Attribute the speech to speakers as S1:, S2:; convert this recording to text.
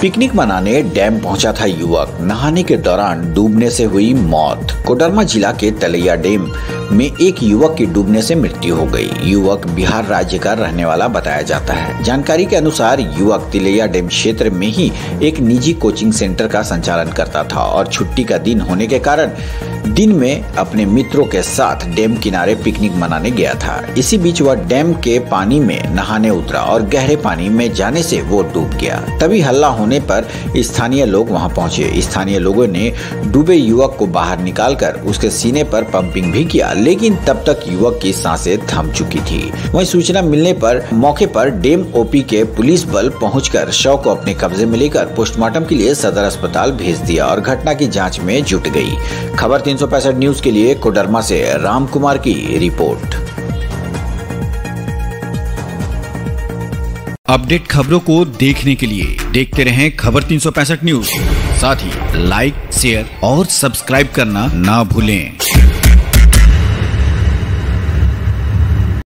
S1: Picnic मनाने dam पहुँचा था युवक। नहाने के दौरान डूबने से हुई मौत। कोडरमा जिला के तलैया डैम में एक युवक की डूबने से मृत्यु हो गई। युवक बिहार राज्य का रहने वाला बताया जाता है। जानकारी के अनुसार युवक तिलैया डैम क्षेत्र में ही एक निजी कोचिंग सेंटर का संचालन करता था और छुट्टी का दिन होने के कारण दिन में अपने मित्रों के साथ डैम किनारे पिकनिक मनाने गया था। इसी बीच वह डैम के पानी में नहाने उतरा और गहरे पानी में जाने से वो डूब गया। तभी हल्ला होने पर स्थानीय लोग वहाँ पहुँचे। स्थानीय लोगों ने डूबे युवक को बाहर निकालकर उसके सीने पर पंपिंग भी किया। लेकिन तब तक युवक की साँसें थम चुकी थी। वहीं सूचना मिलने पर, मौके पर डैम ओपी के पुलिस बल पहुंचकर शव को अपने कब्जे में लेकर पोस्टमार्टम के लिए सदर अस्पताल भेज दिया और घटना की जाँच में जुट गई खबर तीन सौ पैंसठ न्यूज़ के लिए कोडरमा ऐसी राम कुमार की रिपोर्ट।
S2: अपडेट खबरों को देखने के लिए देखते रहें खबर 365 न्यूज़। साथ ही लाइक शेयर और सब्सक्राइब करना ना भूलें।